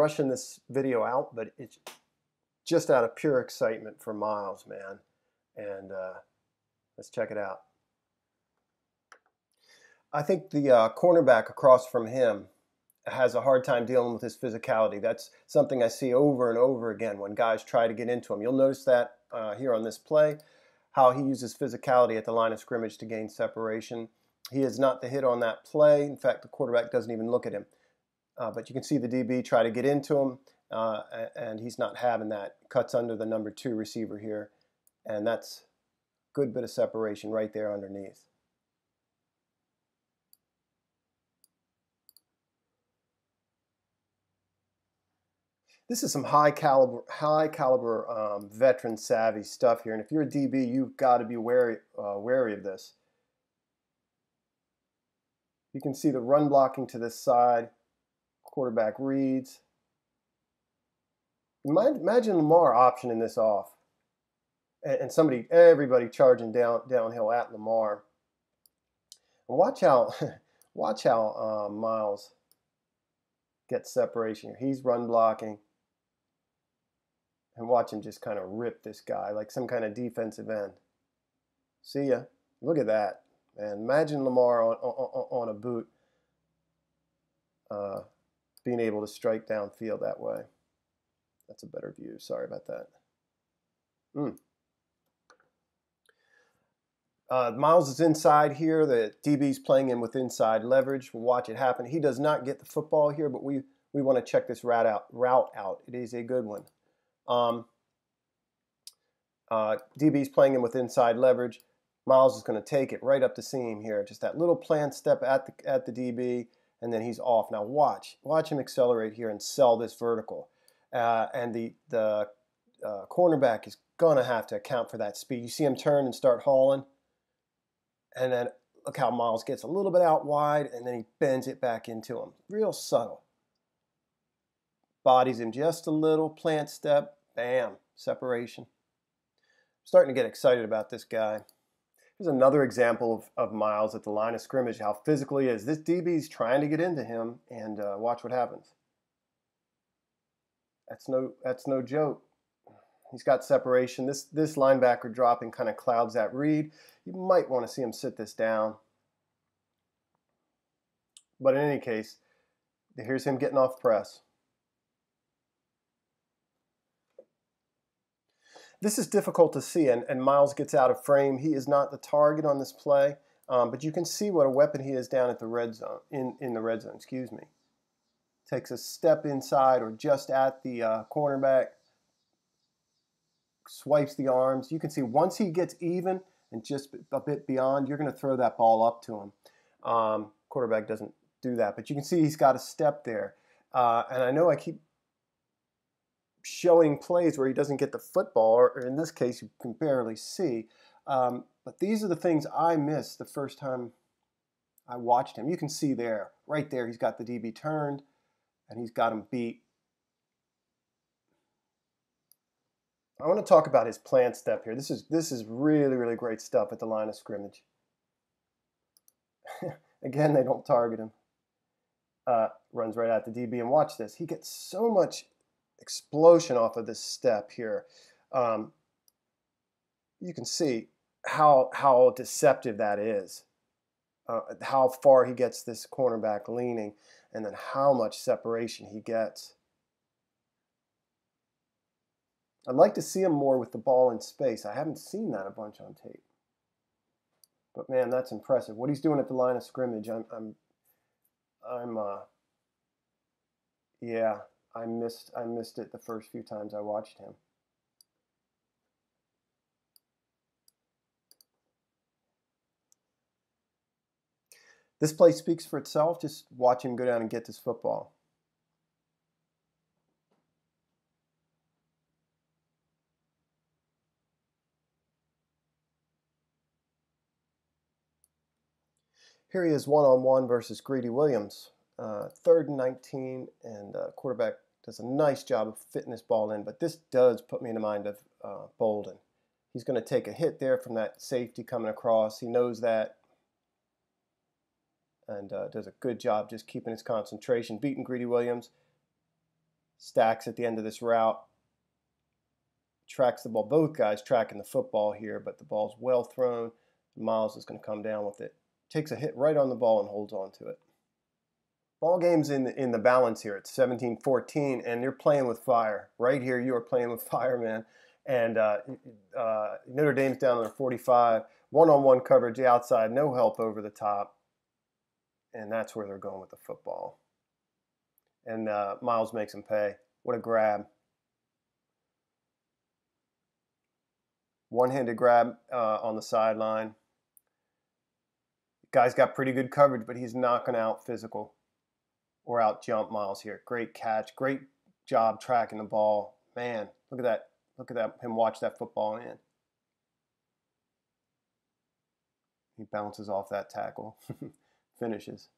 rushing this video out, but it's just out of pure excitement for Miles, man. And uh, let's check it out. I think the uh, cornerback across from him has a hard time dealing with his physicality. That's something I see over and over again when guys try to get into him. You'll notice that uh, here on this play, how he uses physicality at the line of scrimmage to gain separation. He is not the hit on that play. In fact, the quarterback doesn't even look at him. Uh, but you can see the DB try to get into him, uh, and he's not having that. Cuts under the number two receiver here, and that's a good bit of separation right there underneath. This is some high caliber, high caliber um, veteran savvy stuff here, and if you're a DB, you've got to be wary, uh, wary of this. You can see the run blocking to this side, quarterback reads. Imagine Lamar optioning this off, and somebody, everybody charging down downhill at Lamar. Watch how, watch how uh, Miles gets separation. He's run blocking, and watch him just kind of rip this guy like some kind of defensive end. See ya. Look at that. And imagine Lamar on, on, on a boot uh, being able to strike downfield that way. That's a better view. Sorry about that. Mm. Uh, Miles is inside here. The DB's playing in with inside leverage. We'll watch it happen. He does not get the football here, but we, we want to check this route out. Route out. It is a good one. Um, uh, DB's playing in with inside leverage. Miles is going to take it right up the seam here. Just that little plant step at the, at the DB, and then he's off. Now watch. Watch him accelerate here and sell this vertical. Uh, and the, the uh, cornerback is going to have to account for that speed. You see him turn and start hauling. And then look how Miles gets a little bit out wide, and then he bends it back into him. Real subtle. Bodies him just a little, plant step, bam, separation. Starting to get excited about this guy. Here's another example of, of Miles at the line of scrimmage, how physical he is. This DB's trying to get into him, and uh, watch what happens. That's no, that's no joke. He's got separation. This, this linebacker dropping kind of clouds that read. You might want to see him sit this down. But in any case, here's him getting off press. This is difficult to see, and, and Miles gets out of frame. He is not the target on this play, um, but you can see what a weapon he is down at the red zone, in, in the red zone, excuse me. Takes a step inside or just at the uh, cornerback, swipes the arms. You can see once he gets even and just a bit beyond, you're going to throw that ball up to him. Um, quarterback doesn't do that, but you can see he's got a step there. Uh, and I know I keep showing plays where he doesn't get the football, or, in this case, you can barely see. Um, but these are the things I missed the first time I watched him. You can see there, right there, he's got the DB turned, and he's got him beat. I want to talk about his plant step here. This is this is really really great stuff at the line of scrimmage. Again, they don't target him. Uh, runs right at the DB and watch this. He gets so much explosion off of this step here. Um, you can see how how deceptive that is. Uh, how far he gets this cornerback leaning, and then how much separation he gets. I'd like to see him more with the ball in space. I haven't seen that a bunch on tape. But man, that's impressive. What he's doing at the line of scrimmage, I'm, I'm, I'm, uh, yeah, I missed I missed it the first few times I watched him. This play speaks for itself. Just watch him go down and get this football. Here he is one-on-one -on -one versus Greedy Williams uh, third and 19, and uh, quarterback does a nice job of fitting this ball in, but this does put me in the mind of uh, Boldin. He's going to take a hit there from that safety coming across. He knows that and uh, does a good job just keeping his concentration, beating Greedy Williams. Stacks at the end of this route. Tracks the ball. Both guys tracking the football here, but the ball's well thrown. Miles is going to come down with it. Takes a hit right on the ball and holds on to it. Ball game's in the, in the balance here. It's 17-14, and you're playing with fire. Right here, you are playing with fire, man. And uh, uh, Notre Dame's down on 45. One-on-one coverage, outside, no help over the top. And that's where they're going with the football. And uh, Miles makes him pay. What a grab. One-handed grab uh, on the sideline. Guy's got pretty good coverage, but he's knocking out physical or out jump Miles here. Great catch. Great job tracking the ball. Man, look at that. Look at that. Him watch that football in. He bounces off that tackle. Finishes.